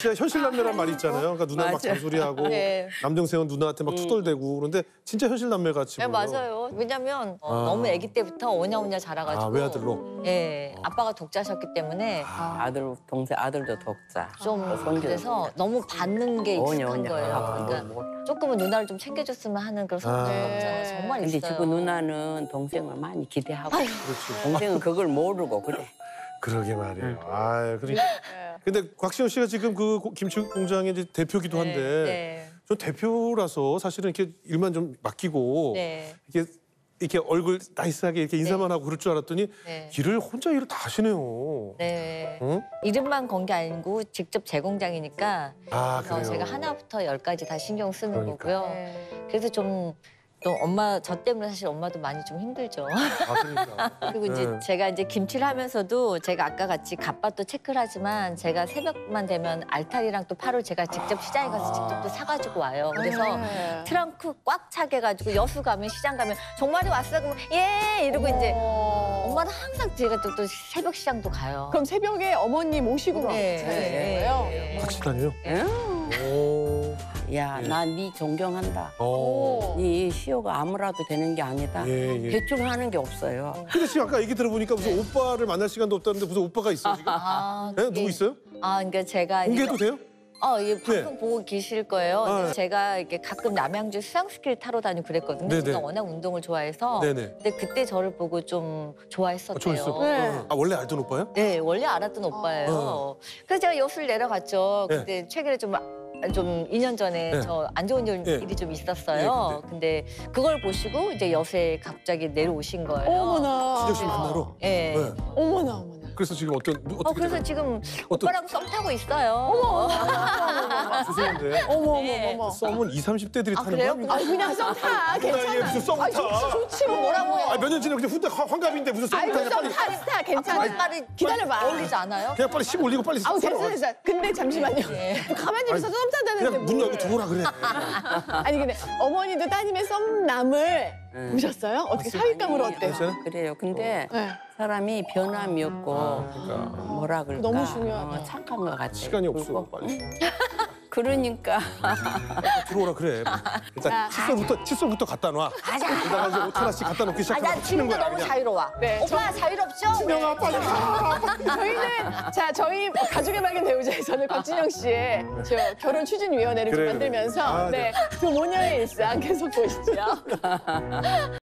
진짜 현실 남매란 말이 있잖아요. 그러니까 누나 막 맞아요. 잔소리하고 네. 남동생은 누나한테 막 투덜대고 그런데 진짜 현실 남매 같이 네, 보여. 맞아요. 왜냐면 어, 아. 너무 아기 때부터 오냐오냐 자라가지고. 아 외아들로. 예, 아빠가 독자셨기 때문에 아들 동생 아들도 독자. 좀 손주 그래서 너무 받는 게 오냐 익숙한 오냐. 거예요. 아, 그러니까 뭐. 조금은 누나를 좀 챙겨줬으면 하는 그런 성격이 아. 정말 근데 있어요. 지금 누나는 동생을 많이 기대하고 그렇지. 동생은 그걸 모르고 그래. 그러게 말이에요. 음. 아, 그러니. 근데 곽시영 씨가 지금 그 고- 김치 공장의 이제 대표기도 한데 네. 저 대표라서 사실은 이렇게 일만 좀 맡기고 네. 이렇게 이렇게 얼굴 나이스하게 이렇게 인사만 하고 그럴 줄 알았더니 네. 길을 혼자 일을 다 하시네요. 네. 응? 이름만 건 게 아니고 직접 제 공장이니까 아, 그래서 그래요. 제가 하나부터 열까지 다 신경 쓰는 그러니까. 거고요. 그래서 좀 또 엄마 저 때문에 사실 엄마도 많이 좀 힘들죠. 아, 그러니까. 그리고 이제 네. 제가 이제 김치를 하면서도 제가 아까 같이 갓밭도 체크를 하지만 제가 새벽만 되면 알타리랑 또 파를 제가 직접 시장에 가서 직접 또 사가지고 와요. 그래서 네. 트렁크 꽉 차게 가지고 여수 가면 시장 가면 정말이 왔어 그러면 예 이러고 이제 엄마는 항상 제가 또, 또 새벽 시장도 가요. 그럼 새벽에 어머니 모시고 네, 가는 네, 거예요? 네. 같이 다녀요? 응? 오. 야, 예. 나네 존경한다. 어. 네 시호가 아무라도 되는 게 아니다. 예, 예. 대충 하는 게 없어요. 근데 지금 아까 얘기 들어보니까 무슨 오빠를 만날 시간도 없다는데 무슨 오빠가 있어 지금? 아, 네? 누구 있어요? 아, 그러니까 제가 이제 공개해도 돼요? 어, 이 방송 보고 계실 거예요. 아, 네. 제가 이렇게 가끔 남양주 수상스키를 타러 다니고 그랬거든요. 네네. 제가 워낙 운동을 좋아해서. 네네. 근데 그때 저를 보고 좀 좋아했었대요. 어, 저 있어. 네. 아 원래 알던 오빠요? 네, 원래 알았던 오빠예요. 어. 그래서 제가 여수를 내려갔죠. 네. 그때 최근에 좀, 좀 2년 전에 네. 저 안 좋은 일- 네. 일이 좀 있었어요. 근데 그걸 보시고 이제 여수에 갑자기 내려오신 거예요. 어머나. 진혁 씨 만나러? 예. 네. 어머나, 어머나. 그래서 지금 어떤 어떻게 어, 그래서? 지금 어떤- 오빠랑 썸 타고 있어요. 어머, 아, 죄송한데 어머, 어머, 네. 어머. 썸은 2, 30대들이 아, 타는 그래요? 거야? 아, 그냥 썸 타. 그 나이에 괜찮아. 무슨 썸 아, 타? 좋지, 좋지. 뭐. 뭐라고요? 아, 몇 년 전에 그냥 훈대 환- 환갑인데 무슨 썸 아이고, 타냐 썸 빨리 타, 타. 괜찮아. 빨리 기다려봐. 어울리지 않아요? 그냥 빨리 씹 올리고 빨리 아우, 살아. 됐어, 됐어. 근데 잠시만요. 가만히 있어서 썸 타다는데 그냥 문 뭘. 열고 들어오라 그래 아니, 근데 어머니도 따님의 썸남을 응. 보셨어요? 어떻게 사윗감으로 어때요? 괜찮아요? 그래요. 근데 네. 사람이 변함이 없고 그러니까. 뭐라 그럴까 너무 중요하다. 어, 착한 것 같아. 시간이 없어 그리고 빨리 그러니까 들어오라 그래 일단 칫솔부터 칫솔부터 갖다 놔 그다가 이제 옷 하나씩 갖다 놓기 아, 시작하면 난 지금도 너무 그냥. 자유로워. 네, 오빠 자유롭죠? 진영아 빨리 가 저희는 자 저희 가족의 발견 배우자에서는 곽진영 씨의 저 결혼 추진위원회를 좀 그래, 그래. 만들면서 아, 네. 네, 그 모녀의 일상 계속 보시죠.